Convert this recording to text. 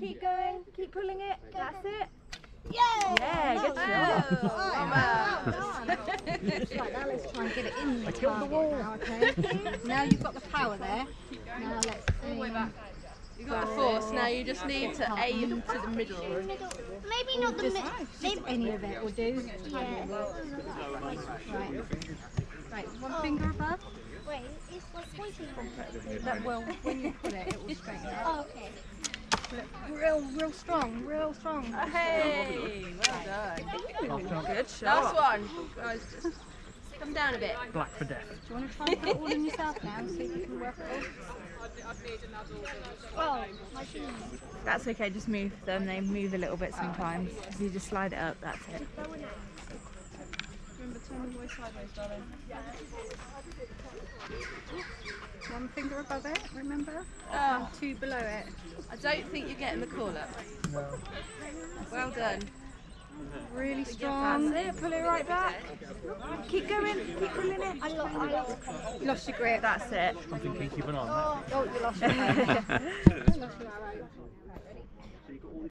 Keep going. Keep pulling it. That's it. Yeah. Yeah, good job. Right, now let's try and get it in the target now, okay? now you've got the power there. Now let's aim. You got the force. Now you just need to aim to the middle. Maybe not the middle. Just any of it will do. Yeah. Right. Right, one oh. finger above. Wait, it's like pointing. That will, when you put it, it will straighten out. Real, real strong, real strong. Hey, well done. Good Last shot. one. Guys, just come down a bit. Black for death. Do you want to try and put it all in yourself now and see if you can work it all? Oh, my shoes. That's okay. Just move them. They move a little bit sometimes. If you just slide it up, that's it. Remember, turn the way sideways, darling. One finger above it, remember? Oh. Two below it. I don't think you're getting the call up. Well done. Really That's strong. it. Pull it right back. Keep going. Keep pulling it. I lost, I lost. You lost your grip. That's it. I'm thinking keep an eye on that. Oh, you lost your grip.